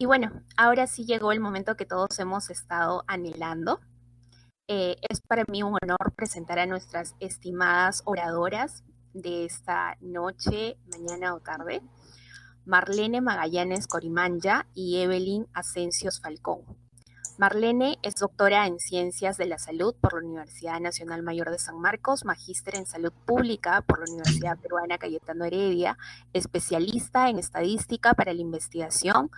Y bueno, ahora sí llegó el momento que todos hemos estado anhelando. Eh, es para mí un honor presentar a nuestras estimadas oradoras de esta noche, mañana o tarde, Marlene Magallanes Corimanja y Evelyn Asencios Falcón. Marlene es doctora en Ciencias de la Salud por la Universidad Nacional Mayor de San Marcos, magíster en Salud Pública por la Universidad Peruana Cayetano Heredia, especialista en Estadística para la Investigación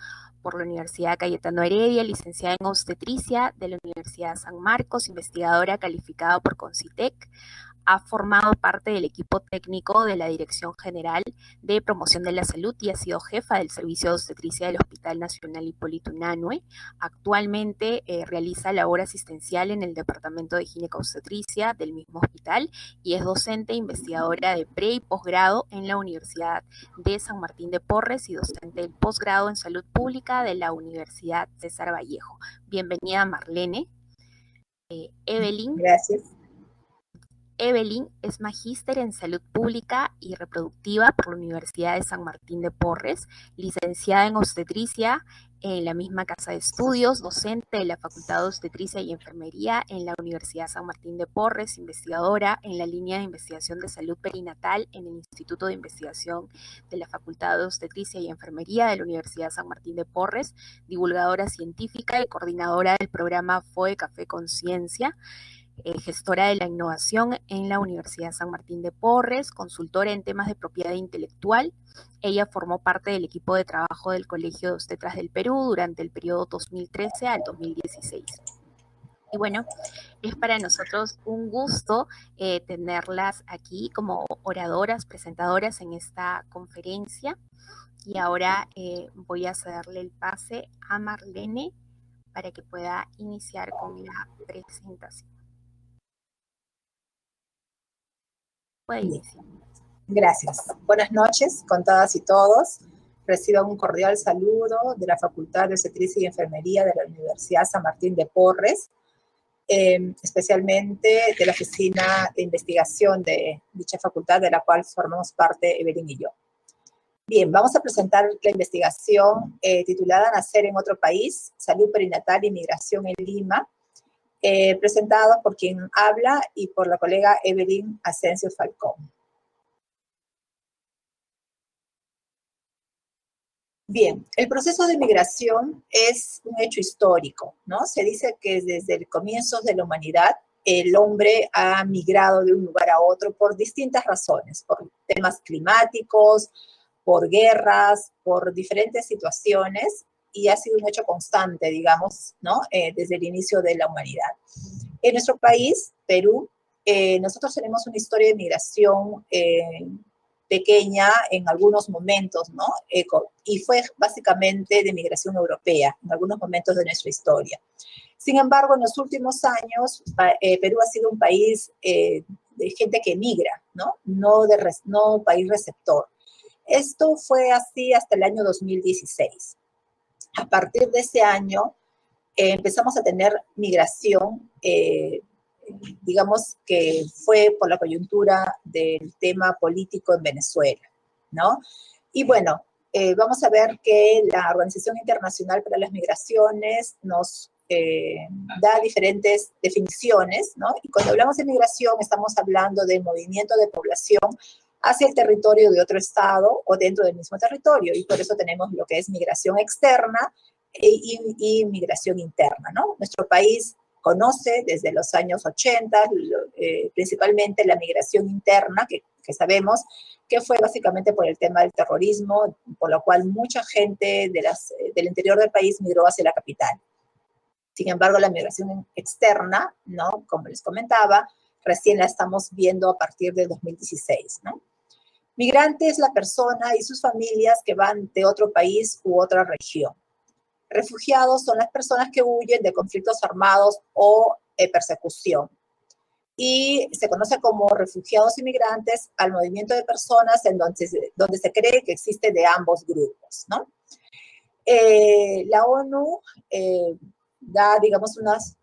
por la Universidad Cayetano Heredia, licenciada en Obstetricia de la Universidad San Marcos, investigadora calificada por Concitec, ha formado parte del equipo técnico de la Dirección General de Promoción de la Salud y ha sido jefa del Servicio de Obstetricia del Hospital Nacional Hipólito Unanue. Actualmente eh, realiza labor asistencial en el Departamento de Ginecobstetricia del mismo hospital y es docente e investigadora de pre y posgrado en la Universidad de San Martín de Porres y docente del posgrado en Salud Pública de la Universidad César Vallejo. Bienvenida Marlene. Eh, Evelyn. Gracias. Evelyn es magíster en salud pública y reproductiva por la Universidad de San Martín de Porres, licenciada en obstetricia en la misma casa de estudios, docente de la Facultad de Obstetricia y Enfermería en la Universidad San Martín de Porres, investigadora en la línea de investigación de salud perinatal en el Instituto de Investigación de la Facultad de Obstetricia y Enfermería de la Universidad San Martín de Porres, divulgadora científica y coordinadora del programa FOE Café Conciencia. Eh, gestora de la innovación en la Universidad San Martín de Porres, consultora en temas de propiedad intelectual. Ella formó parte del equipo de trabajo del Colegio de Obstetras del Perú durante el periodo 2013 al 2016. Y bueno, es para nosotros un gusto eh, tenerlas aquí como oradoras, presentadoras en esta conferencia. Y ahora eh, voy a cederle el pase a Marlene para que pueda iniciar con la presentación. Gracias. Buenas noches con todas y todos. Recibo un cordial saludo de la Facultad de Obstetricia y Enfermería de la Universidad San Martín de Porres, em, especialmente de la Oficina de Investigación de dicha facultad, de la cual formamos parte Evelyn y yo. Bien, vamos a presentar la investigación eh, titulada Nacer en otro país, Salud Perinatal y Migración en Lima, eh, presentado por quien habla y por la colega Evelyn Asensio Falcón. Bien, el proceso de migración es un hecho histórico, ¿no? Se dice que desde el comienzo de la humanidad el hombre ha migrado de un lugar a otro por distintas razones, por temas climáticos, por guerras, por diferentes situaciones y ha sido un hecho constante, digamos. Eh, desde el inicio de la humanidad. En nuestro país, Perú, eh, nosotros tenemos una historia de migración eh, pequeña en algunos momentos, ¿no? y fue básicamente de migración europea en algunos momentos de nuestra historia. Sin embargo, en los últimos años, Perú ha sido un país de gente que migra, ¿no? No, de no país receptor. Esto fue así hasta el año 2016 a partir de ese año eh, empezamos a tener migración, eh, digamos que fue por la coyuntura del tema político en Venezuela, ¿no? Y bueno, eh, vamos a ver que la Organización Internacional para las Migraciones nos da diferentes definiciones, ¿no? Y cuando hablamos de migración estamos hablando de movimiento de población hacia el territorio de otro estado o dentro del mismo territorio. Y por eso tenemos lo que es migración externa e, y, migración interna, ¿no? Nuestro país conoce desde los años 80 eh, principalmente la migración interna, que, sabemos que fue básicamente por el tema del terrorismo, por lo cual mucha gente de las, del interior del país migró hacia la capital. Sin embargo, la migración externa, ¿no? Como les comentaba, recién la estamos viendo a partir del 2016, ¿no? Migrante es la persona y sus familias que van de otro país u otra región. Refugiados son las personas que huyen de conflictos armados o eh, persecución. Y se conoce como refugiados inmigrantes al movimiento de personas en donde, se, donde se cree que existe de ambos grupos. ¿no? Eh, la ONU eh, da, digamos, unos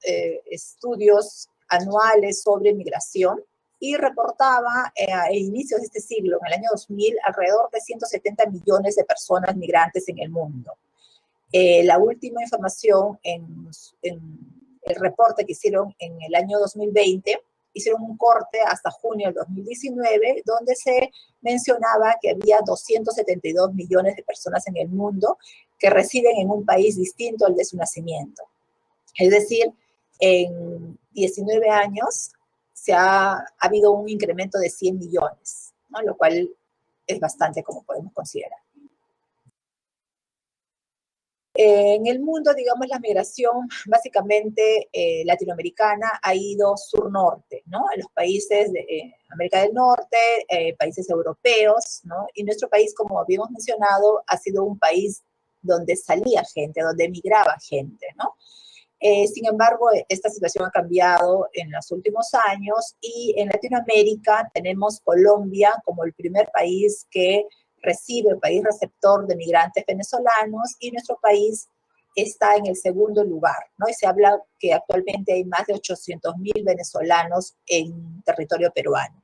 estudios anuales sobre migración y reportaba eh, a inicios de este siglo, en el año 2000, alrededor de 170 millones de personas migrantes en el mundo. Eh, la última información en, el reporte que hicieron en el año 2020, hicieron un corte hasta junio del 2019, donde se mencionaba que había 272 millones de personas en el mundo que residen en un país distinto al de su nacimiento. Es decir, en 19 años se ha, habido un incremento de 100 millones, ¿no? lo cual es bastante como podemos considerar. En el mundo, digamos, la migración básicamente eh, latinoamericana ha ido sur-norte, ¿no? En los países de eh, América del Norte, eh, países europeos, ¿no? Y nuestro país, como habíamos mencionado, ha sido un país donde salía gente, donde emigraba gente, ¿no? Sin embargo, esta situación ha cambiado en los últimos años y en Latinoamérica tenemos Colombia como el primer país que recibe, el país receptor de migrantes venezolanos y nuestro país está en el segundo lugar, ¿no? Y se habla que actualmente hay más de 800 mil venezolanos en territorio peruano.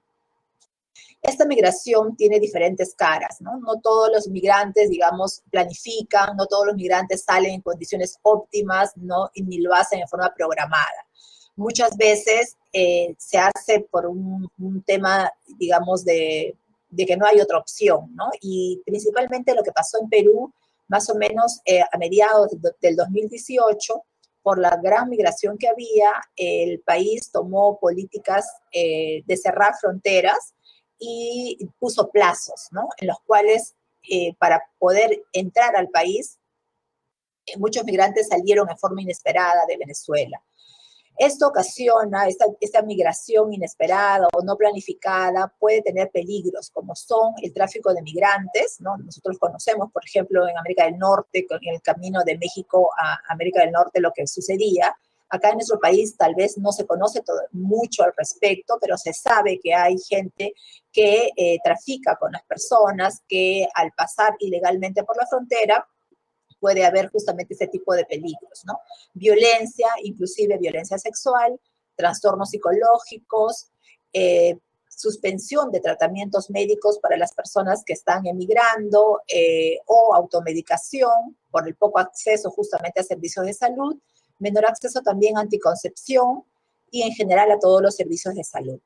Esta migración tiene diferentes caras, ¿no? No todos los migrantes, digamos, planifican, no todos los migrantes salen en condiciones óptimas, ¿no? Y ni lo hacen en forma programada. Muchas veces eh, se hace por un, tema, digamos, de, de, que no hay otra opción, ¿no? Y principalmente lo que pasó en Perú, más o menos eh, a mediados del 2018, por la gran migración que había, el país tomó políticas eh, de cerrar fronteras, y puso plazos, ¿no? En los cuales eh, para poder entrar al país, eh, muchos migrantes salieron en forma inesperada de Venezuela. Esto ocasiona, esta, esta, migración inesperada o no planificada puede tener peligros, como son el tráfico de migrantes, ¿no? Nosotros conocemos, por ejemplo, en América del Norte, con el camino de México a América del Norte, lo que sucedía, Acá en nuestro país tal vez no se conoce mucho al respecto, pero se sabe que hay gente que eh, trafica con las personas, que al pasar ilegalmente por la frontera puede haber justamente ese tipo de peligros, ¿no? Violencia, inclusive violencia sexual, trastornos psicológicos, eh, suspensión de tratamientos médicos para las personas que están emigrando eh, o automedicación por el poco acceso justamente a servicios de salud menor acceso también a anticoncepción y en general a todos los servicios de salud.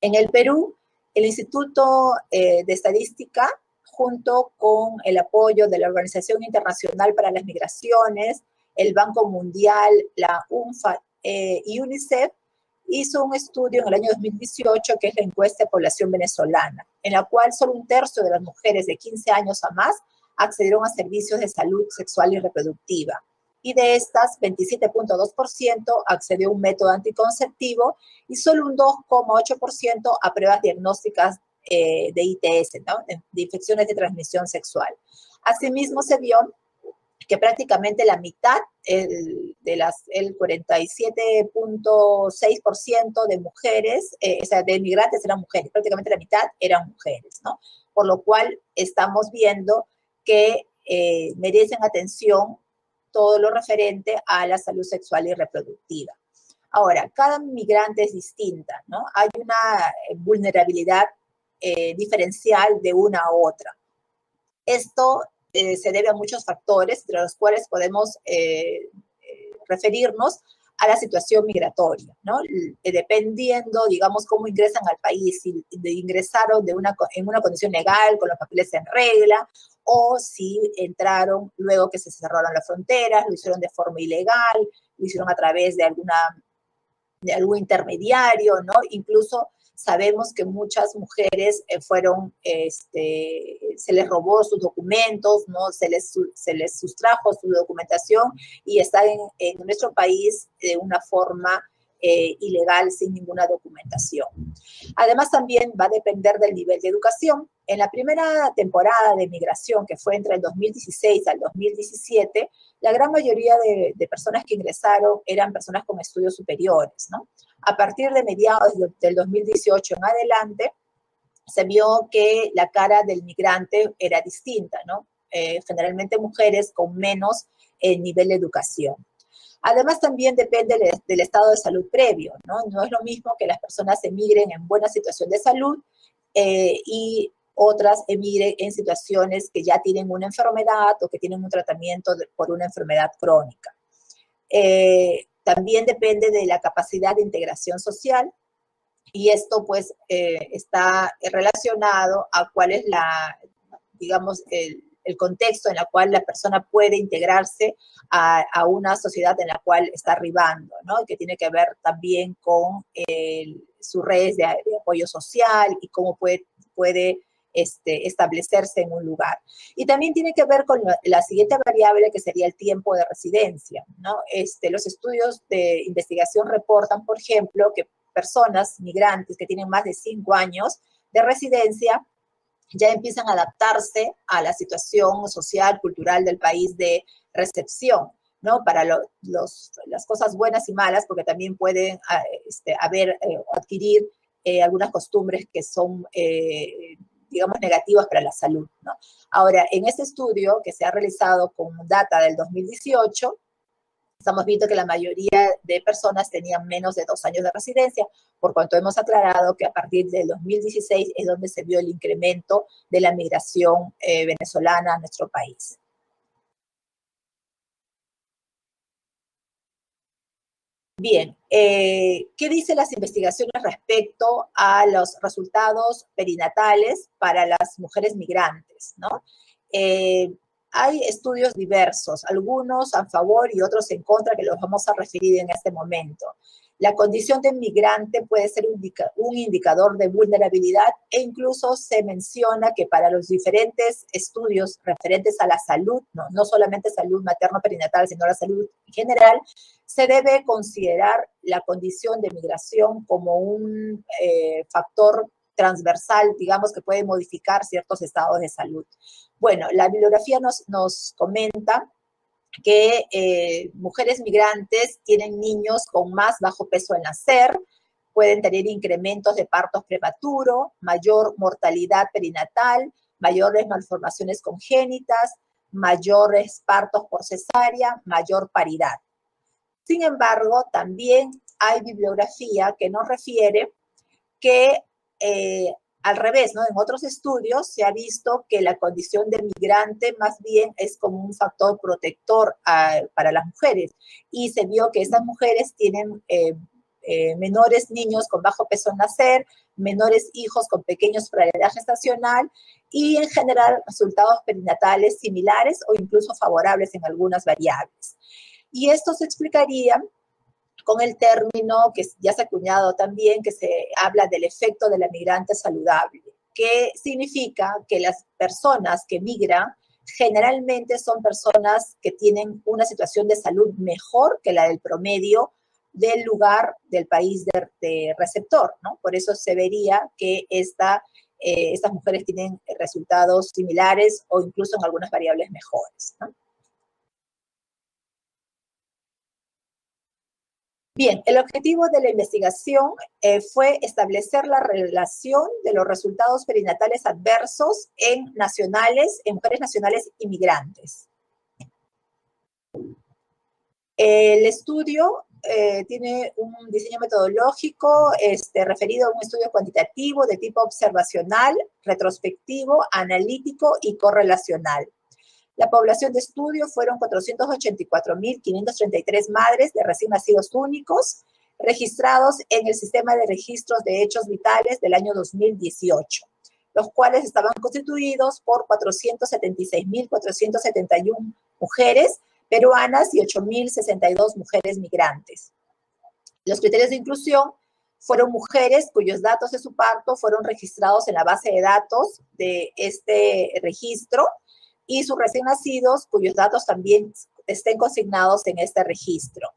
En el Perú, el Instituto eh, de Estadística, junto con el apoyo de la Organización Internacional para las Migraciones, el Banco Mundial, la UNFA eh, y UNICEF, hizo un estudio en el año 2018 que es la encuesta de población venezolana, en la cual solo un tercio de las mujeres de 15 años a más accedieron a servicios de salud sexual y reproductiva y de estas 27.2% accedió a un método anticonceptivo y solo un 2,8% a pruebas diagnósticas eh, de ITS, de, infecciones de transmisión sexual. Asimismo, se vio que prácticamente la mitad el, de las, el 47.6% de mujeres, eh, o sea, de migrantes eran mujeres, prácticamente la mitad eran mujeres, ¿no? Por lo cual estamos viendo que eh, merecen atención todo lo referente a la salud sexual y reproductiva. Ahora, cada migrante es distinta, ¿no? Hay una eh, vulnerabilidad eh, diferencial de una a otra. Esto eh, se debe a muchos factores, entre los cuales podemos referirnos a la situación migratoria, ¿no? Dependiendo, digamos, cómo ingresan al país, si ingresaron de una, en una condición legal, con los papeles en regla, o si entraron luego que se cerraron las fronteras, lo hicieron de forma ilegal, lo hicieron a través de alguna de algún intermediario, ¿no? Incluso sabemos que muchas mujeres eh, fueron, este, se les robó sus documentos, ¿no? Se les, se les sustrajo su documentación y están en nuestro país de una forma eh, ilegal sin ninguna documentación. Además, también va a depender del nivel de educación. En la primera temporada de migración, que fue entre el 2016 al 2017, la gran mayoría de, personas que ingresaron eran personas con estudios superiores, ¿no? A partir de mediados del 2018 en adelante, se vio que la cara del migrante era distinta, ¿no? Eh, generalmente mujeres con menos eh, nivel de educación. Además, también depende del, estado de salud previo, ¿no? No es lo mismo que las personas emigren en buena situación de salud eh, y otras emigren en situaciones que ya tienen una enfermedad o que tienen un tratamiento por una enfermedad crónica. También depende de la capacidad de integración social y esto pues eh, está relacionado a cuál es la, digamos, el, contexto en el cual la persona puede integrarse a, una sociedad en la cual está arribando, ¿no? Que tiene que ver también con su red de, apoyo social y cómo puede, puede este, establecerse en un lugar. Y también tiene que ver con la, siguiente variable que sería el tiempo de residencia. ¿no? Este, los estudios de investigación reportan, por ejemplo, que personas migrantes que tienen más de cinco años de residencia ya empiezan a adaptarse a la situación social, cultural del país de recepción. ¿no? Para los, las cosas buenas y malas, porque también pueden ah, este, haber, eh, adquirir eh, algunas costumbres que son eh, digamos, negativas para la salud. ¿no? Ahora, en este estudio que se ha realizado con data del 2018, estamos viendo que la mayoría de personas tenían menos de dos años de residencia, por cuanto hemos aclarado que a partir del 2016 es donde se vio el incremento de la migración eh, venezolana a nuestro país. Bien, eh, ¿qué dicen las investigaciones respecto a los resultados perinatales para las mujeres migrantes? ¿no? Eh, hay estudios diversos, algunos a favor y otros en contra, que los vamos a referir en este momento. La condición de migrante puede ser un indicador de vulnerabilidad e incluso se menciona que para los diferentes estudios referentes a la salud, no, no solamente salud materno-perinatal, sino la salud en general, se debe considerar la condición de migración como un eh, factor transversal, digamos, que puede modificar ciertos estados de salud. Bueno, la bibliografía nos, nos comenta que eh, mujeres migrantes tienen niños con más bajo peso al nacer, pueden tener incrementos de partos prematuro, mayor mortalidad perinatal, mayores malformaciones congénitas, mayores partos por cesárea, mayor paridad. Sin embargo, también hay bibliografía que nos refiere que eh, al revés, ¿no? En otros estudios se ha visto que la condición de migrante más bien es como un factor protector ah, para las mujeres y se vio que esas mujeres tienen eh, eh, menores niños con bajo peso en nacer, menores hijos con pequeños para la edad gestacional y en general resultados perinatales similares o incluso favorables en algunas variables. Y esto se explicaría con el término que ya se ha acuñado también, que se habla del efecto de la migrante saludable, que significa que las personas que migran generalmente son personas que tienen una situación de salud mejor que la del promedio del lugar del país de, receptor. Por eso se vería que eh, estas mujeres tienen resultados similares o incluso en algunas variables mejores. Bien, el objetivo de la investigación eh, fue establecer la relación de los resultados perinatales adversos en nacionales, en mujeres nacionales inmigrantes. El estudio eh, tiene un diseño metodológico este, referido a un estudio cuantitativo de tipo observacional, retrospectivo, analítico y correlacional. La población de estudio fueron 484.533 madres de recién nacidos únicos registrados en el sistema de registros de hechos vitales del año 2018, los cuales estaban constituidos por 476.471 mujeres peruanas y 8.062 mujeres migrantes. Los criterios de inclusión fueron mujeres cuyos datos de su parto fueron registrados en la base de datos de este registro y sus recién nacidos cuyos datos también estén consignados en este registro.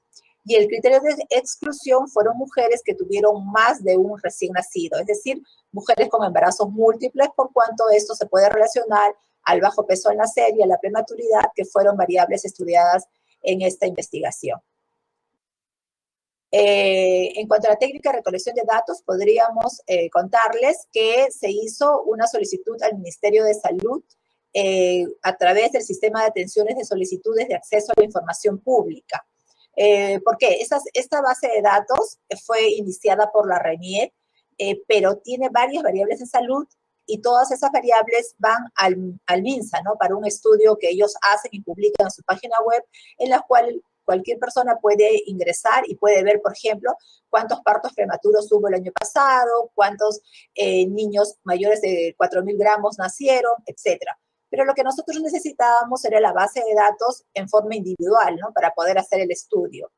Y el criterio de exclusión fueron mujeres que tuvieron más de un recién nacido, es decir, mujeres con embarazos múltiples, por cuanto esto se puede relacionar al bajo peso al nacer y a la prematuridad, que fueron variables estudiadas en esta investigación. Eh, en cuanto a la técnica de recolección de datos, podríamos eh, contarles que se hizo una solicitud al Ministerio de Salud eh, a través del sistema de atenciones de solicitudes de acceso a la información pública. Eh, ¿Por qué? esta base de datos fue iniciada por la RENIEC, eh, pero tiene varias variables de salud y todas esas variables van al, al MINSA, ¿no? Para un estudio que ellos hacen y publican en su página web, en la cual cualquier persona puede ingresar y puede ver, por ejemplo, cuántos partos prematuros hubo el año pasado, cuántos eh, niños mayores de 4.000 gramos nacieron, etcétera. Pero lo que nosotros necesitábamos era la base de datos en forma individual, ¿no? Para poder hacer el estudio.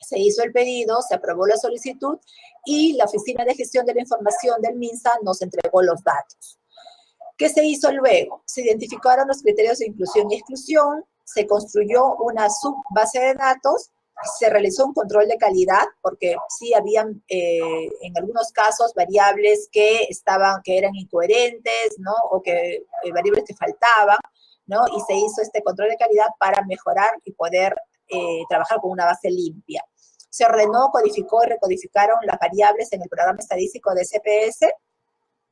Se hizo el pedido, se aprobó la solicitud y la Oficina de Gestión de la Información del MINSA nos entregó los datos. ¿Qué se hizo luego? Se identificaron los criterios de inclusión y exclusión, se construyó una subbase de datos, se realizó un control de calidad, porque sí habían eh, en algunos casos variables que estaban, que eran incoherentes, ¿no? O que eh, variables que faltaban, ¿no? Y se hizo este control de calidad para mejorar y poder eh, trabajar con una base limpia. Se ordenó, codificó y recodificaron las variables en el programa estadístico de CPS.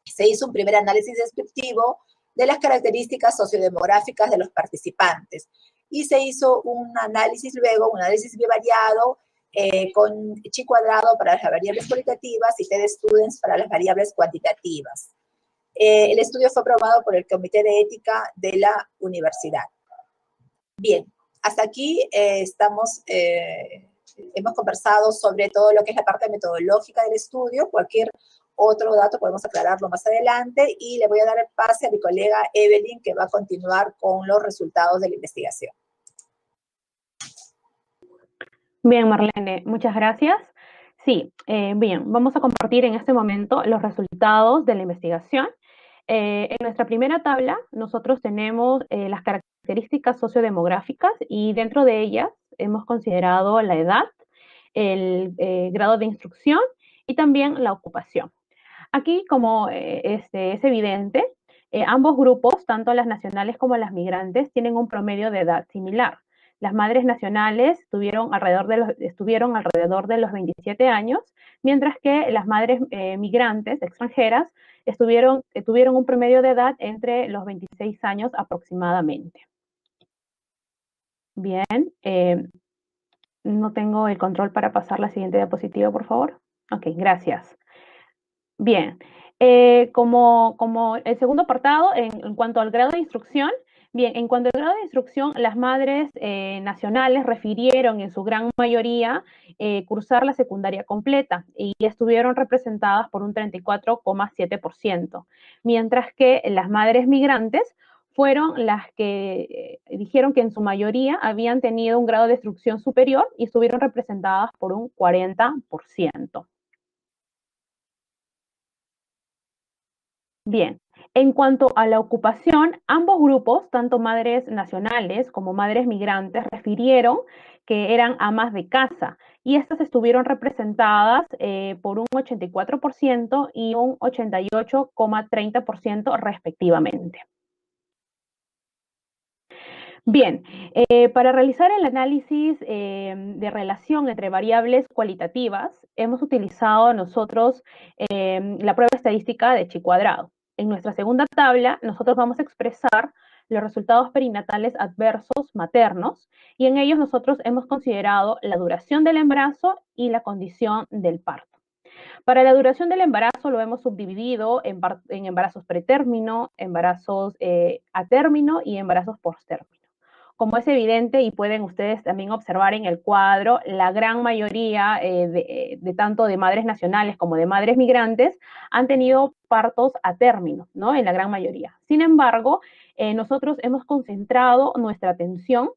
Se hizo un primer análisis descriptivo de las características sociodemográficas de los participantes. Y se hizo un análisis luego, un análisis bivariado eh, con chi cuadrado para las variables cualitativas y t students para las variables cuantitativas. Eh, el estudio fue aprobado por el Comité de Ética de la Universidad. Bien, hasta aquí eh, estamos, hemos conversado sobre todo lo que es la parte metodológica del estudio. Cualquier otro dato podemos aclararlo más adelante y le voy a dar el pase a mi colega Evelyn que va a continuar con los resultados de la investigación. Bien, Marlene, muchas gracias. Sí, eh, bien, vamos a compartir en este momento los resultados de la investigación. Eh, en nuestra primera tabla, nosotros tenemos eh, las características sociodemográficas y dentro de ellas hemos considerado la edad, el grado de instrucción y también la ocupación. Aquí, como este, es evidente, ambos grupos, tanto las nacionales como las migrantes, tienen un promedio de edad similar. Las madres nacionales estuvieron alrededor de los, estuvieron alrededor de los 27 años, mientras que las madres eh, migrantes extranjeras estuvieron, tuvieron un promedio de edad entre los 26 años aproximadamente. Bien, no tengo el control para pasar la siguiente diapositiva, por favor. Ok, gracias. Bien, eh, como, como, el segundo apartado, en, cuanto al grado de instrucción, bien, en cuanto al grado de instrucción, las madres eh, nacionales refirieron en su gran mayoría eh, cursar la secundaria completa y estuvieron representadas por un 34,7%, mientras que las madres migrantes fueron las que dijeron que en su mayoría habían tenido un grado de instrucción superior y estuvieron representadas por un 40%. Bien, en cuanto a la ocupación, ambos grupos, tanto madres nacionales como madres migrantes, refirieron que eran amas de casa y estas estuvieron representadas eh, por un 84% y un 88,30% respectivamente. Bien, eh, para realizar el análisis eh, de relación entre variables cualitativas, hemos utilizado nosotros la prueba estadística de chi cuadrado. En nuestra segunda tabla, nosotros vamos a expresar los resultados perinatales adversos maternos y en ellos nosotros hemos considerado la duración del embarazo y la condición del parto. Para la duración del embarazo lo hemos subdividido en, embarazos pretérmino, embarazos eh, a término y embarazos posttérmino. Como es evidente y pueden ustedes también observar en el cuadro, la gran mayoría eh, de, tanto de madres nacionales como de madres migrantes han tenido partos a término, ¿no? En la gran mayoría. Sin embargo, eh, nosotros hemos concentrado nuestra atención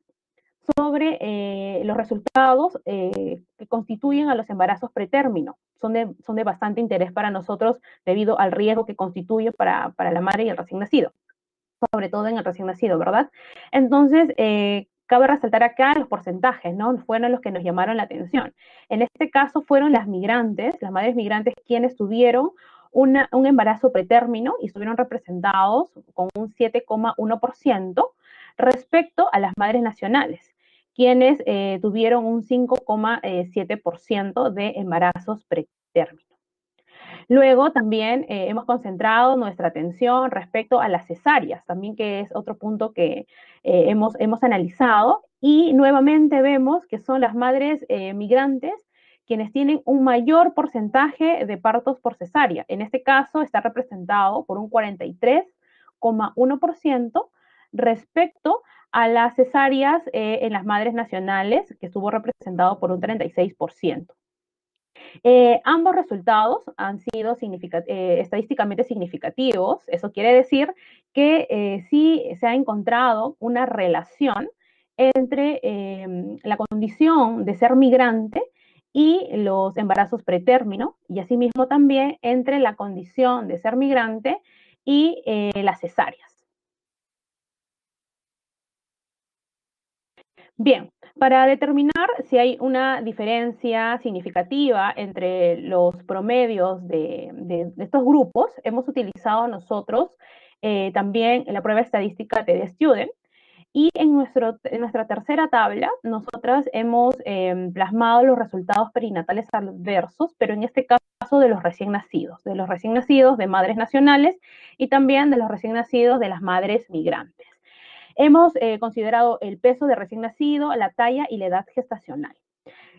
sobre eh, los resultados que constituyen a los embarazos pretérmino. Son de, son de bastante interés para nosotros debido al riesgo que constituye para, para la madre y el recién nacido sobre todo en el recién nacido, ¿verdad? Entonces, eh, cabe resaltar acá los porcentajes, ¿no? Fueron los que nos llamaron la atención. En este caso fueron las migrantes, las madres migrantes quienes tuvieron un embarazo pretérmino y estuvieron representados con un 7,1% respecto a las madres nacionales, quienes eh, tuvieron un 5,7% de embarazos pretérminos. Luego también eh, hemos concentrado nuestra atención respecto a las cesáreas, también que es otro punto que eh, hemos, hemos analizado. Y nuevamente vemos que son las madres eh, migrantes quienes tienen un mayor porcentaje de partos por cesárea. En este caso está representado por un 43,1% respecto a las cesáreas en las madres nacionales, que estuvo representado por un 36%. Eh, ambos resultados han sido eh, estadísticamente significativos. Eso quiere decir que eh, sí se ha encontrado una relación entre em, la condición de ser migrante y los embarazos pretérmino, y asimismo también entre la condición de ser migrante y las cesáreas. Bien, para determinar si hay una diferencia significativa entre los promedios de, estos grupos, hemos utilizado nosotros eh, también la prueba estadística de Student. Y en nuestra tercera tabla, nosotras hemos em, plasmado los resultados perinatales adversos, pero en este caso de los recién nacidos, de los recién nacidos de madres nacionales y también de los recién nacidos de las madres migrantes. Hemos eh, considerado el peso de recién nacido, la talla y la edad gestacional.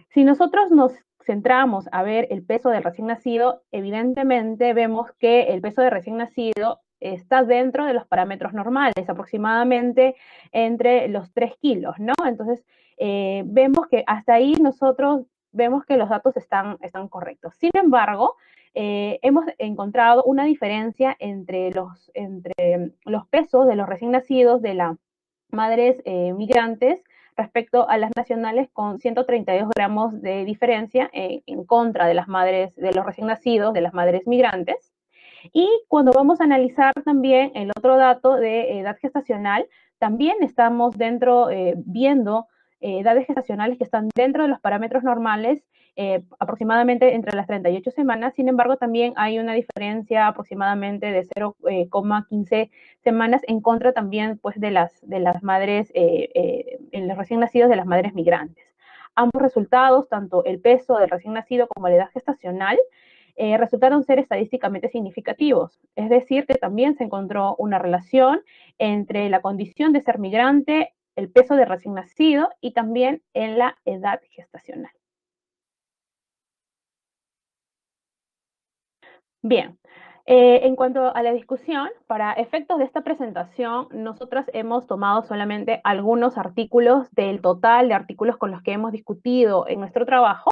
Si nosotros nos centramos a ver el peso del recién nacido, evidentemente vemos que el peso de recién nacido está dentro de los parámetros normales, aproximadamente entre los 3 kilos, ¿no? Entonces, eh, vemos que hasta ahí nosotros vemos que los datos están, están correctos. Sin embargo, eh, hemos encontrado una diferencia entre los, entre los pesos de los recién nacidos de las madres eh, migrantes respecto a las nacionales con 132 gramos de diferencia en contra de las madres, de los recién nacidos, de las madres migrantes. Y cuando vamos a analizar también el otro dato de edad gestacional, también estamos dentro, eh, viendo edades gestacionales que están dentro de los parámetros normales eh, aproximadamente entre las 38 semanas. Sin embargo, también hay una diferencia aproximadamente de 0,15 eh, semanas en contra también pues, de, las, de las madres, eh, en los recién nacidos de las madres migrantes. Ambos resultados, tanto el peso del recién nacido como la edad gestacional, resultaron ser estadísticamente significativos. Es decir, que también se encontró una relación entre la condición de ser migrante, el peso del recién nacido y también en la edad gestacional. Bien, eh, en cuanto a la discusión, para efectos de esta presentación, nosotras hemos tomado solamente algunos artículos del total de artículos con los que hemos discutido en nuestro trabajo.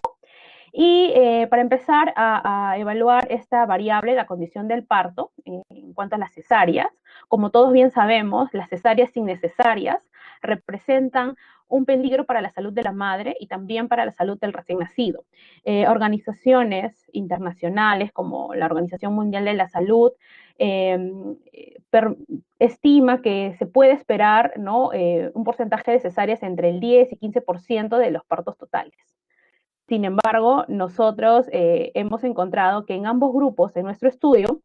Y eh, para empezar a, evaluar esta variable, la condición del parto, en cuanto a las cesáreas, como todos bien sabemos, las cesáreas innecesarias representan un peligro para la salud de la madre y también para la salud del recién nacido. Eh, organizaciones internacionales como la Organización Mundial de la Salud em, estima que se puede esperar. Eh, un porcentaje de cesáreas entre el 10 y 15% de los partos totales. Sin embargo, nosotros eh, hemos encontrado que en ambos grupos en nuestro estudio,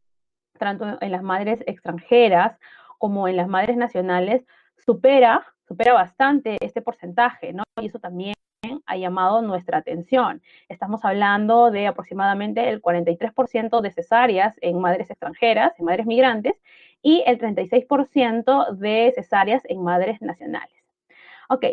tanto en las madres extranjeras como en las madres nacionales, supera supera bastante este porcentaje, ¿no? Y eso también ha llamado nuestra atención. Estamos hablando de aproximadamente el 43% de cesáreas en madres extranjeras, en madres migrantes, y el 36% de cesáreas en madres nacionales. Ok,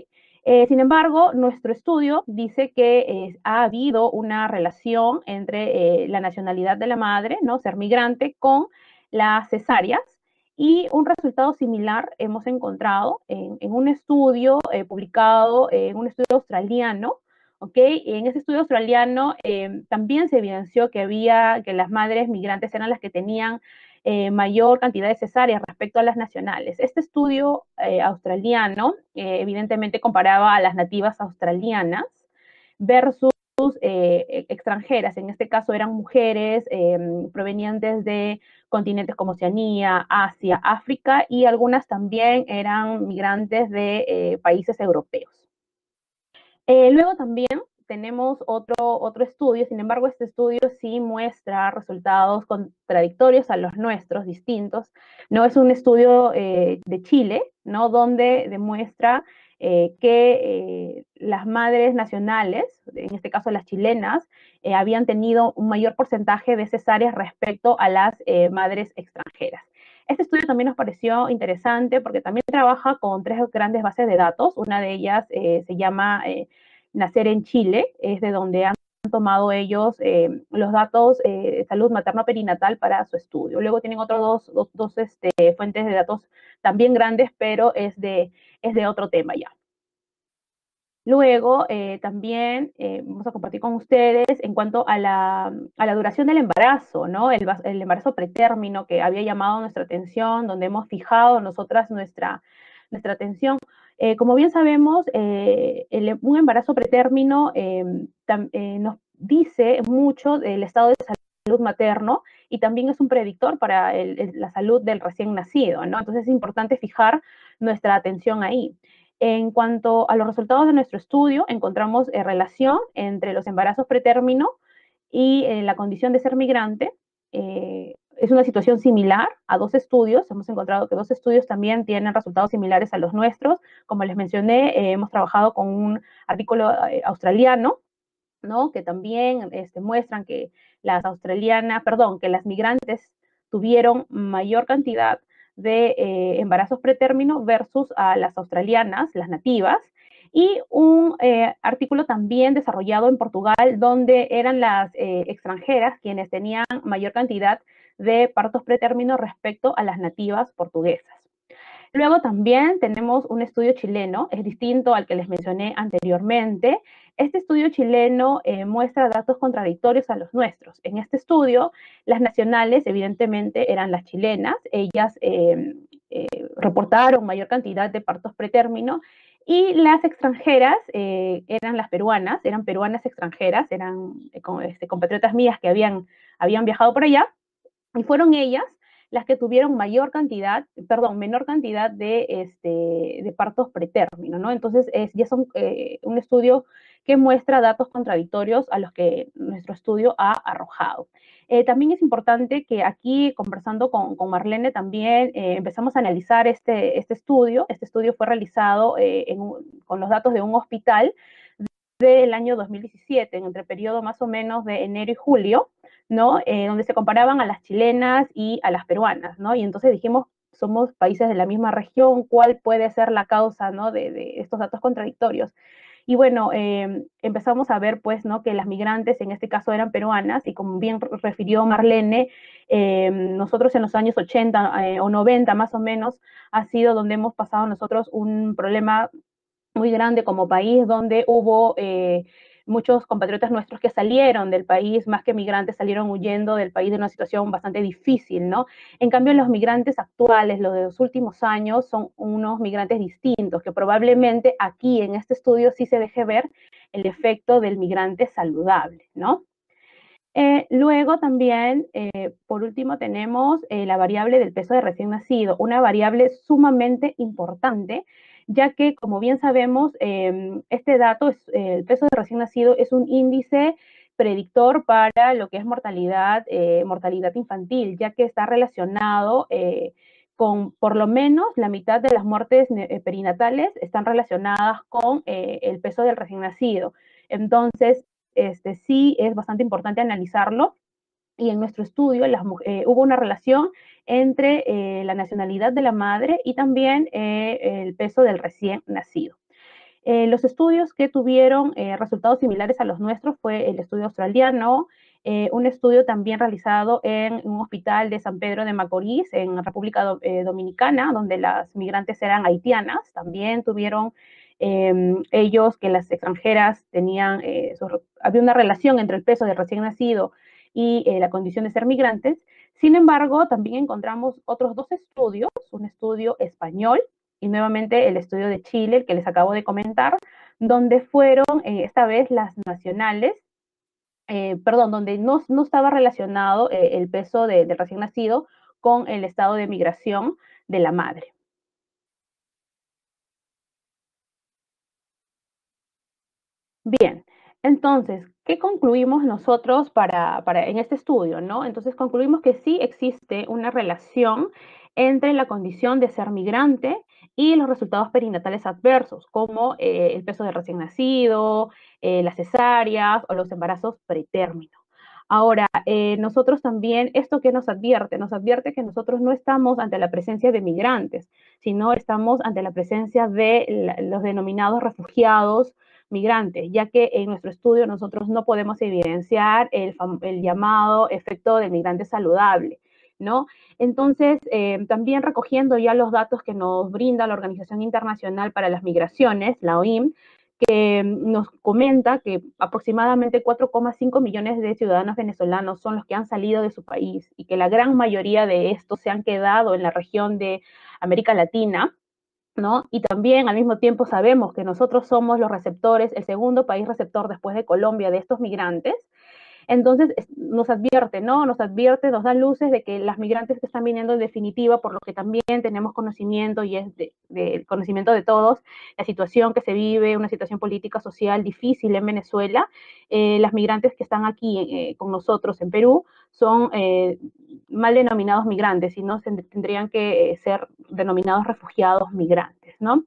eh, sin embargo, nuestro estudio dice que eh, ha habido una relación entre eh, la nacionalidad de la madre, ¿no? Ser migrante, con las cesáreas, y un resultado similar hemos encontrado en, un estudio eh, publicado en un estudio australiano, ¿ok? en ese estudio australiano eh, también se evidenció que había, que las madres migrantes eran las que tenían eh, mayor cantidad de cesáreas respecto a las nacionales. Este estudio australiano evidentemente comparaba a las nativas australianas versus extranjeras, en este caso eran mujeres provenientes de continentes como Oceanía, Asia, África y algunas también eran migrantes de eh, países europeos. Eh, luego también tenemos otro, otro estudio, sin embargo este estudio sí muestra resultados contradictorios a los nuestros, distintos. No es un estudio eh, de Chile, ¿no? Donde demuestra eh, que eh, las madres nacionales, en este caso las chilenas, eh, habían tenido un mayor porcentaje de cesáreas respecto a las madres extranjeras. Este estudio también nos pareció interesante porque también trabaja con tres grandes bases de datos. Una de ellas se llama Nacer en Chile, es de donde han tomado ellos eh, los datos de salud materno-perinatal para su estudio. Luego tienen otros dos, este, fuentes de datos también grandes, pero es de, es de otro tema ya. Luego, eh, también eh, vamos a compartir con ustedes en cuanto a la, duración del embarazo, ¿no? El, embarazo pretérmino que había llamado nuestra atención, donde hemos fijado nosotras nuestra, nuestra atención. Eh, como bien sabemos, un embarazo pretérmino nos dice mucho del estado de salud materno y también es un predictor para la salud del recién nacido, ¿no? Entonces es importante fijar nuestra atención ahí. En cuanto a los resultados de nuestro estudio, encontramos eh, relación entre los embarazos pretérmino y eh, la condición de ser migrante. Eh, es una situación similar a dos estudios. Hemos encontrado que dos estudios también tienen resultados similares a los nuestros. Como les mencioné, hemos trabajado con un artículo australiano, ¿no? Que también este, muestran que las australianas, perdón, que las migrantes tuvieron mayor cantidad de eh, embarazos pretérmino versus a las australianas, las nativas, y un eh, artículo también desarrollado en Portugal donde eran las eh, extranjeras quienes tenían mayor cantidad de partos pretérminos respecto a las nativas portuguesas. Luego también tenemos un estudio chileno, es distinto al que les mencioné anteriormente. Este estudio chileno eh, muestra datos contradictorios a los nuestros. En este estudio, las nacionales evidentemente eran las chilenas, ellas em, eh, reportaron mayor cantidad de partos pretérmino y las extranjeras eh, eran las peruanas, eran peruanas extranjeras, eran este, compatriotas mías que habían, habían viajado por allá y fueron ellas las que tuvieron mayor cantidad, perdón, menor cantidad de, este, de partos pretérmino, ¿no? Entonces, es, ya son eh, un estudio que muestra datos contradictorios a los que nuestro estudio ha arrojado. Eh, también es importante que aquí, conversando con, con Marlene, también eh, empezamos a analizar este, este estudio. Este estudio fue realizado con los datos de un hospital del año 2017, en el periodo más o menos de enero y julio, ¿no? Eh, donde se comparaban a las chilenas y a las peruanas, ¿no? Y entonces dijimos, somos países de la misma región, ¿cuál puede ser la causa, ¿no? De, estos datos contradictorios. Y bueno, em, empezamos a ver, pues, ¿no? Que las migrantes, en este caso, eran peruanas, y como bien refirió Marlene, em, nosotros en los años 80 eh, o 90, más o menos, ha sido donde hemos pasado nosotros un problema muy grande como país, donde hubo eh, muchos compatriotas nuestros que salieron del país, más que migrantes, salieron huyendo del país de una situación bastante difícil, ¿no? En cambio, los migrantes actuales, los de los últimos años, son unos migrantes distintos, que probablemente aquí en este estudio sí se deje ver el efecto del migrante saludable, ¿no? Eh, luego también, eh, por último, tenemos la variable del peso de recién nacido, una variable sumamente importante ya que, como bien sabemos, em, este dato, es, el peso de recién nacido, es un índice predictor para lo que es mortalidad, eh, mortalidad infantil, ya que está relacionado eh, con por lo menos la mitad de las muertes eh, perinatales están relacionadas con el peso del recién nacido. Entonces, este, sí es bastante importante analizarlo y en nuestro estudio eh, hubo una relación entre eh, la nacionalidad de la madre y también eh, el peso del recién nacido. los estudios que tuvieron resultados similares a los nuestros fue el estudio australiano, un estudio también realizado en un hospital de San Pedro de Macorís, en República Dominicana, donde las migrantes eran haitianas, también tuvieron em, ellos que las extranjeras tenían, había una relación entre el peso del recién nacido y eh, la condición de ser migrantes. Sin embargo, también encontramos otros dos estudios, un estudio español y nuevamente el estudio de Chile, el que les acabo de comentar, donde fueron eh, esta vez las nacionales, eh, perdón, donde no, no estaba relacionado el peso del de recién nacido con el estado de migración de la madre. Bien, entonces, ¿qué concluimos nosotros para, en este estudio? ¿no? Entonces, concluimos que sí existe una relación entre la condición de ser migrante y los resultados perinatales adversos, como eh, el peso de recién nacido, eh, las cesáreas o los embarazos pretérmino. Ahora, eh, nosotros también, ¿esto qué nos advierte? Nos advierte que nosotros no estamos ante la presencia de migrantes, sino estamos ante la presencia de los denominados refugiados migrantes, ya que en nuestro estudio nosotros no podemos evidenciar el, llamado efecto del migrante saludable. ¿No? Entonces, eh, también recogiendo ya los datos que nos brinda la Organización Internacional para las Migraciones, la OIM, que nos comenta que aproximadamente 4,5 millones de ciudadanos venezolanos son los que han salido de su país y que la gran mayoría de estos se han quedado en la región de América Latina, ¿no? Y también al mismo tiempo sabemos que nosotros somos los receptores, el segundo país receptor después de Colombia de estos migrantes, entonces nos advierte, ¿no? Nos advierte, nos da luces de que las migrantes que están viniendo en definitiva, por lo que también tenemos conocimiento y es de, conocimiento de todos, la situación que se vive, una situación política, social difícil en Venezuela, eh, las migrantes que están aquí eh, con nosotros en Perú son eh, mal denominados migrantes y no tendrían que ser denominados refugiados migrantes, ¿no?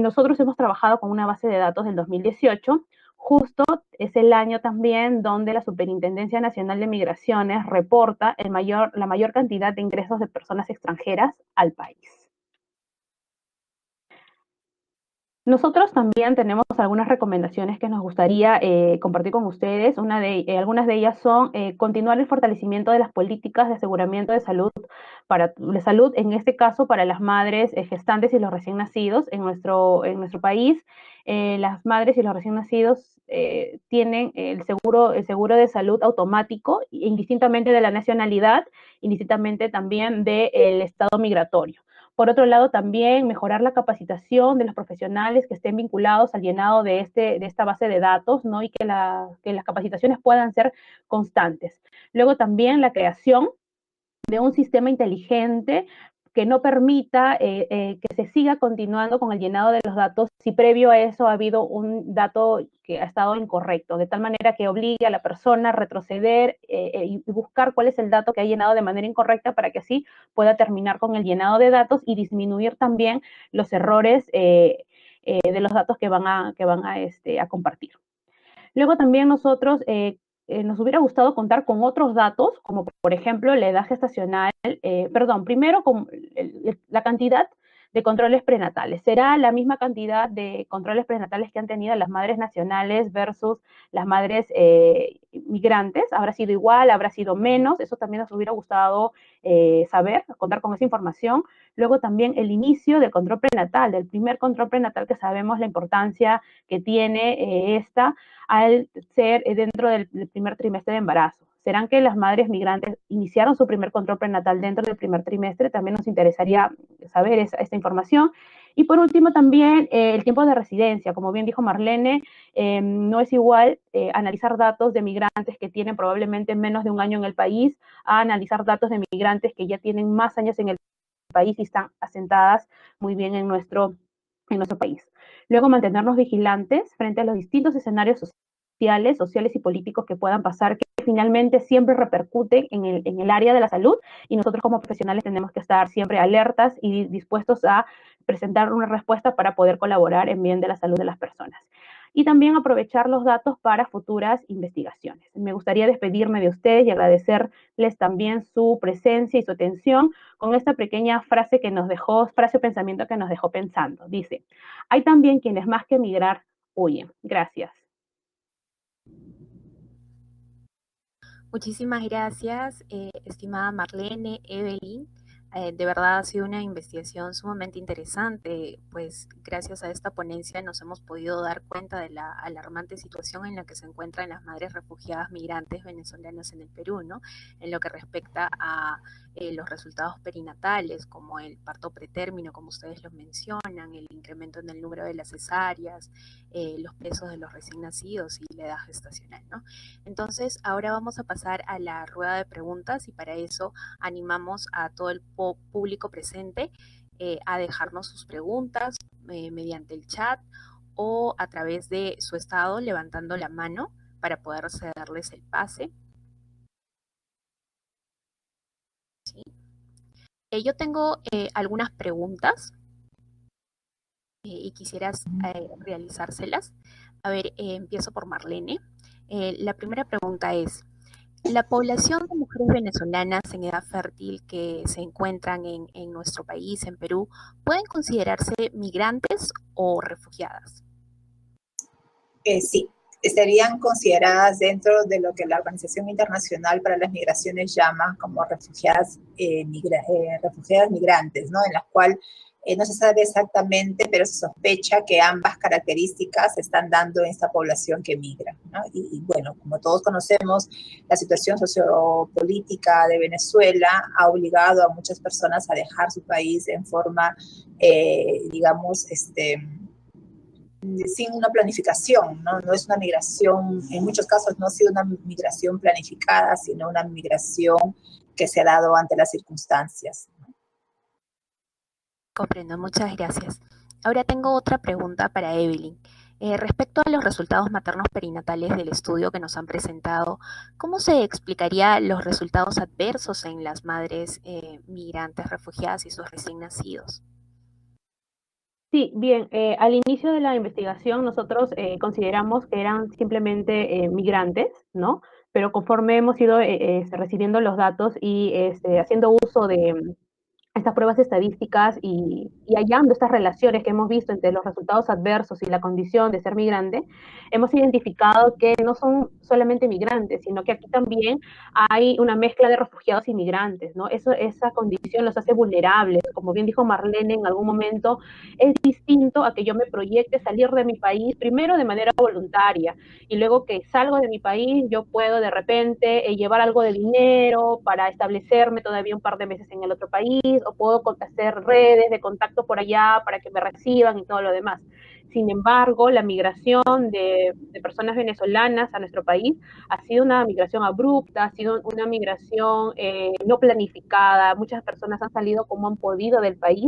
nosotros hemos trabajado con una base de datos del 2018 Justo es el año también donde la Superintendencia Nacional de Migraciones reporta el mayor, la mayor cantidad de ingresos de personas extranjeras al país. Nosotros también tenemos algunas recomendaciones que nos gustaría eh, compartir con ustedes. Una de, eh, algunas de ellas son eh, continuar el fortalecimiento de las políticas de aseguramiento de salud para de salud, en este caso para las madres gestantes y los recién nacidos en nuestro, en nuestro país. las madres y los recién nacidos tienen el seguro, el seguro de salud automático, indistintamente de la nacionalidad, indistintamente también del estado migratorio. Por otro lado, también mejorar la capacitación de los profesionales que estén vinculados al llenado de, este, de esta base de datos, ¿no? Y que, que las capacitaciones puedan ser constantes. Luego también la creación de un sistema inteligente que no permita eh, eh, que se siga continuando con el llenado de los datos si previo a eso ha habido un dato que ha estado incorrecto, de tal manera que obligue a la persona a retroceder eh, y buscar cuál es el dato que ha llenado de manera incorrecta para que así pueda terminar con el llenado de datos y disminuir también los errores de los datos que van a, que van a, este, a compartir. Luego también nosotros nos hubiera gustado contar con otros datos, como por ejemplo la edad gestacional, eh, perdón, primero con la cantidad de controles prenatales. ¿Será la misma cantidad de controles prenatales que han tenido las madres nacionales versus las madres eh, migrantes? ¿Habrá sido igual? ¿Habrá sido menos? Eso también nos hubiera gustado eh, saber, contar con esa información. Luego también el inicio del control prenatal, del primer control prenatal que sabemos la importancia que tiene eh, esta al ser dentro del primer trimestre de embarazo. ¿Serán que las madres migrantes iniciaron su primer control prenatal dentro del primer trimestre? También nos interesaría saber esta información. Y por último, también eh, el tiempo de residencia. Como bien dijo Marlene, eh, no es igual eh, analizar datos de migrantes que tienen probablemente menos de un año en el país a analizar datos de migrantes que ya tienen más años en el país y están asentadas muy bien en nuestro, en nuestro país. Luego, mantenernos vigilantes frente a los distintos escenarios sociales, sociales y políticos que puedan pasar, que finalmente siempre repercuten en el, en el área de la salud y nosotros como profesionales tenemos que estar siempre alertas y dispuestos a presentar una respuesta para poder colaborar en bien de la salud de las personas. Y también aprovechar los datos para futuras investigaciones. Me gustaría despedirme de ustedes y agradecerles también su presencia y su atención con esta pequeña frase que nos dejó, frase o pensamiento que nos dejó pensando. Dice, hay también quienes más que emigrar huyen. Gracias. Muchísimas gracias, eh, estimada Marlene, Evelyn. Eh, de verdad ha sido una investigación sumamente interesante, pues gracias a esta ponencia nos hemos podido dar cuenta de la alarmante situación en la que se encuentran las madres refugiadas migrantes venezolanas en el Perú, ¿no? En lo que respecta a eh, los resultados perinatales, como el parto pretérmino, como ustedes lo mencionan, el incremento en el número de las cesáreas, eh, los pesos de los recién nacidos y la edad gestacional. ¿no? Entonces, ahora vamos a pasar a la rueda de preguntas y para eso animamos a todo el público presente eh, a dejarnos sus preguntas mediante el chat o a través de su estado levantando la mano para poder cederles el pase. Eh, yo tengo eh, algunas preguntas eh, y quisieras realizárselas. A ver, empiezo por Marlene. la primera pregunta es, ¿la población de mujeres venezolanas en edad fértil que se encuentran en, en nuestro país, en Perú, pueden considerarse migrantes o refugiadas? Eh, sí, estarían consideradas dentro de lo que la Organización Internacional para las Migraciones llama como refugiadas, eh, eh, refugiadas migrantes, ¿no? En las cuales eh, no se sabe exactamente, pero se sospecha que ambas características se están dando en esta población que migra. Y, bueno, como todos conocemos, la situación sociopolítica de Venezuela ha obligado a muchas personas a dejar su país en forma, digamos, este, sin una planificación, ¿no? no es una migración, en muchos casos no ha sido una migración planificada, sino una migración que se ha dado ante las circunstancias. Comprendo, muchas gracias. Ahora tengo otra pregunta para Evelyn. Eh, respecto a los resultados maternos perinatales del estudio que nos han presentado, ¿cómo se explicaría los resultados adversos en las madres eh, migrantes refugiadas y sus recién nacidos? Sí, bien, eh, al inicio de la investigación nosotros consideramos que eran simplemente migrantes, ¿no? Pero conforme hemos ido recibiendo los datos y este, haciendo uso de, estas pruebas estadísticas y, hallando estas relaciones que hemos visto entre los resultados adversos y la condición de ser migrante, hemos identificado que no son solamente migrantes, sino que aquí también hay una mezcla de refugiados y migrantes, ¿no? Eso, esa condición los hace vulnerables. Como bien dijo Marlene en algún momento, es distinto a que yo me proyecte salir de mi país, primero de manera voluntaria, y luego que salgo de mi país, yo puedo de repente eh, llevar algo de dinero para establecerme todavía un par de meses en el otro país o puedo hacer redes de contacto por allá para que me reciban y todo lo demás. Sin embargo, la migración de, personas venezolanas a nuestro país ha sido una migración abrupta, ha sido una migración eh, no planificada. Muchas personas han salido como han podido del país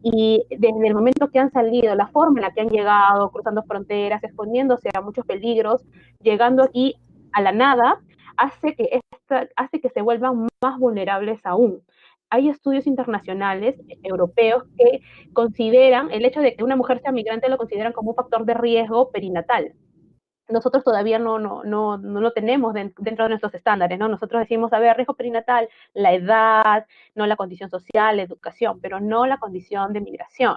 y desde el momento que han salido, la forma en la que han llegado, cruzando fronteras, exponiéndose a muchos peligros, llegando aquí a la nada, hace que, hace que se vuelvan más vulnerables aún hay estudios internacionales europeos que consideran el hecho de que una mujer sea migrante lo consideran como un factor de riesgo perinatal. Nosotros todavía no, no, no, no lo tenemos dentro de nuestros estándares, ¿no? Nosotros decimos, a ver, riesgo perinatal, la edad, no la condición social, la educación, pero no la condición de migración,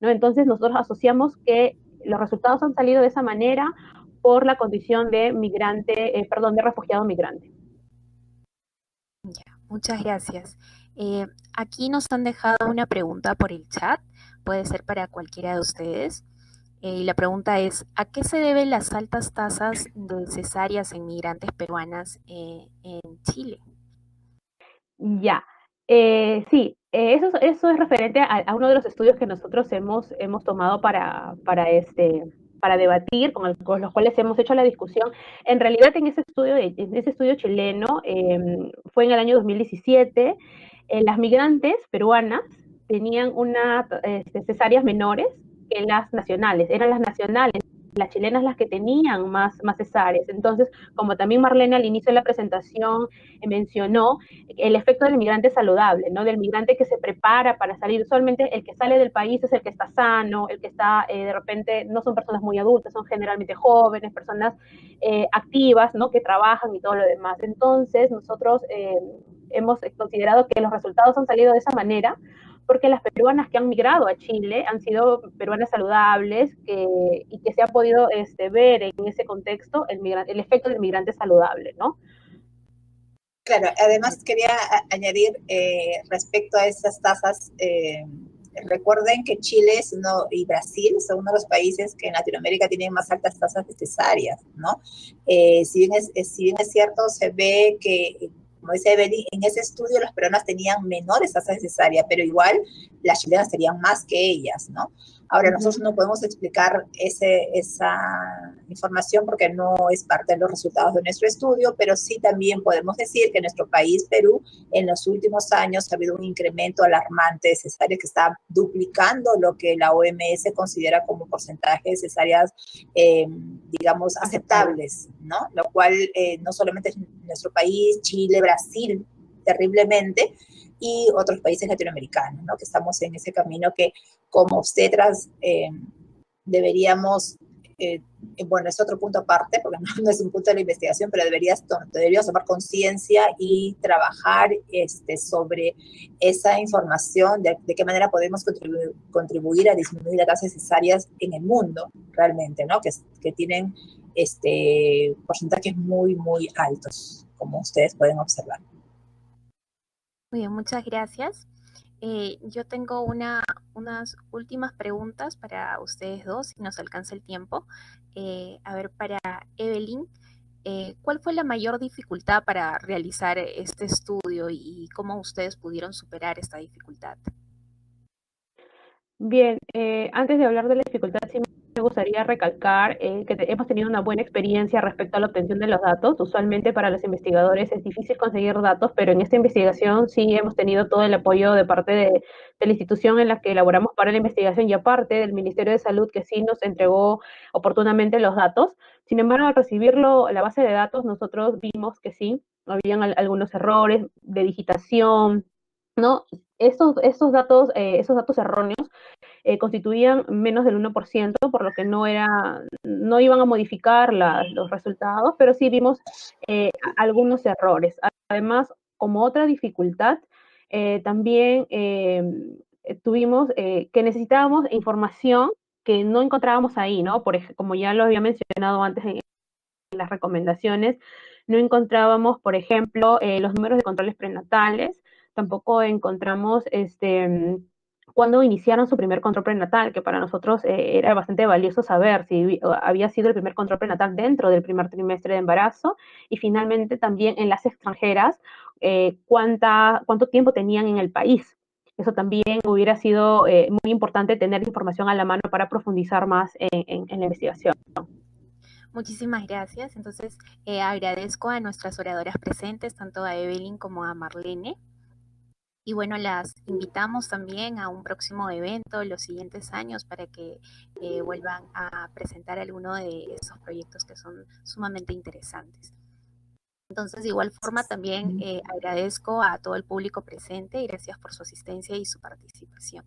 ¿no? Entonces nosotros asociamos que los resultados han salido de esa manera por la condición de migrante, eh, perdón, de refugiado migrante. Muchas gracias. Eh, aquí nos han dejado una pregunta por el chat, puede ser para cualquiera de ustedes. Eh, y la pregunta es, ¿a qué se deben las altas tasas de cesáreas en migrantes peruanas eh, en Chile? Ya, sí, eso, eso es referente a, uno de los estudios que nosotros hemos, hemos tomado para, para este, para debatir, con, los cuales hemos hecho la discusión. En realidad, en ese estudio, en ese estudio chileno, em, fue en el año 2017, eh, las migrantes peruanas tenían unas este, cesáreas menores que las nacionales, eran las nacionales, las chilenas las que tenían más, más cesáreas. Entonces, como también Marlene al inicio de la presentación eh, mencionó, el efecto del migrante saludable, ¿no? Del migrante que se prepara para salir. Solamente el que sale del país es el que está sano, el que está, eh, de repente, no son personas muy adultas, son generalmente jóvenes, personas activas, ¿no? Que trabajan y todo lo demás. Entonces, nosotros hemos considerado que los resultados han salido de esa manera porque las peruanas que han migrado a Chile han sido peruanas saludables y que se ha podido este, ver en ese contexto el, el efecto del migrante saludable, ¿no? Claro, además quería añadir eh, respecto a esas tasas, eh, recuerden que Chile es uno, y Brasil son uno de los países que en Latinoamérica tienen más altas tasas necesarias, ¿no? Eh, si, bien es, si bien es cierto, se ve que como dice Evelyn, en ese estudio las peruanas tenían menores tasas necesarias, pero igual las chilenas serían más que ellas, ¿no? Ahora, nosotros no podemos explicar ese, esa información porque no es parte de los resultados de nuestro estudio, pero sí también podemos decir que en nuestro país, Perú, en los últimos años ha habido un incremento alarmante de cesáreas que está duplicando lo que la OMS considera como porcentaje de cesáreas, eh, digamos, aceptables, ¿no? Lo cual eh, no solamente es nuestro país, Chile, Brasil, terriblemente, y otros países latinoamericanos, ¿no? que estamos en ese camino que como obstetras eh, deberíamos eh, bueno, es otro punto aparte, porque no, es un punto de la investigación, pero deberías, deberías tomar conciencia y trabajar este, sobre esa información, de, qué manera podemos contribuir, a disminuir las tasas necesarias en el mundo, realmente, ¿no? Que, que tienen este, porcentajes muy, muy altos, como ustedes pueden observar. Muy bien, muchas gracias. Eh, yo tengo una, unas últimas preguntas para ustedes dos, si nos alcanza el tiempo. Eh, a ver, para Evelyn, eh, ¿cuál fue la mayor dificultad para realizar este estudio y cómo ustedes pudieron superar esta dificultad? Bien, antes de hablar de la dificultad, sí me gustaría recalcar eh, que hemos tenido una buena experiencia respecto a la obtención de los datos. Usualmente para los investigadores es difícil conseguir datos, pero en esta investigación sí hemos tenido todo el apoyo de parte de, la institución en la que elaboramos para la investigación y aparte del Ministerio de Salud que sí nos entregó oportunamente los datos. Sin embargo, al recibirlo, la base de datos, nosotros vimos que sí, habían algunos errores de digitación, ¿no? Estos, estos, datos, eh, esos datos erróneos eh, constituían menos del 1%, por lo que no, era, no iban a modificar los resultados, pero sí vimos eh, algunos errores. Además, como otra dificultad, eh, también tuvimos que necesitábamos información que no encontrábamos ahí, ¿no? Por como ya lo había mencionado antes en las recomendaciones, no encontrábamos, por ejemplo, los números de controles prenatales, tampoco encontramos este cuando iniciaron su primer control prenatal, que para nosotros eh, era bastante valioso saber si había sido el primer control prenatal dentro del primer trimestre de embarazo y finalmente también en las extranjeras, eh, cuánta, cuánto tiempo tenían en el país. Eso también hubiera sido eh, muy importante tener información a la mano para profundizar más en, en la investigación. Muchísimas gracias. Entonces, agradezco a nuestras oradoras presentes, tanto a Evelyn como a Marlene. Y bueno, las invitamos también a un próximo evento los siguientes años para que eh, vuelvan a presentar alguno de esos proyectos que son sumamente interesantes. Entonces, de igual forma, también eh, agradezco a todo el público presente y gracias por su asistencia y su participación.